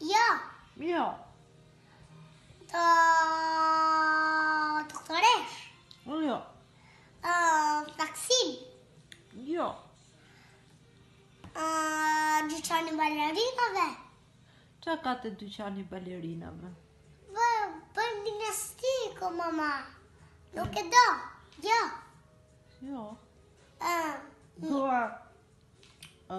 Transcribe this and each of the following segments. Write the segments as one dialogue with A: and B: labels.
A: Jo.
B: Jo. Të... Doktoreshë. Jo. Ë,
A: vaksinë. Jo.
B: Ë, dyqani balerinave.
A: Ça ka te dyqani balerinave?
B: Vë, për gjimnastikë, mama. Nuk e do. Jo.
A: Jo.
B: Ë.
A: Dua.
B: Ë,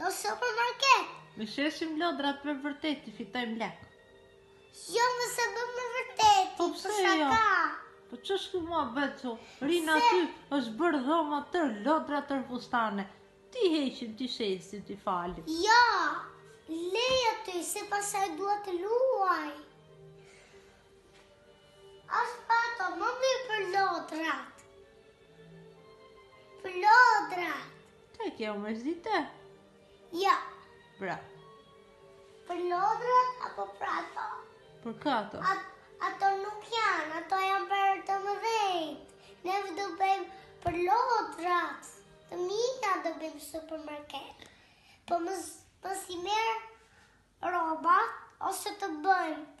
B: Do supermarket.
A: T'i shesim lodrat për vërtet të fitojmë lek.
B: Jo, mos e bëjmë me vërtet.
A: Po pse jo? Po ç'u shku mua bëcu? Rina aty është bërë dhoma tërë lodra tërë fustane. T'i heqim, t'i shesim, t'i falim.
B: Jo, lëri aty, se pasaj duhet të luaj. As për ato më mirë për lodrat. Për lodrat.
A: Të kjo më zhditë?
B: Ja.
A: Bra.
B: Për lodrat apo për ato?
A: Për
B: këto. ato nuk janë, ato janë për të mëdhenjtë. Neve do bëjmë për lodrat. Të miat do bëjmë supermarket. Po më, më si merr rroba, ose të bëjmë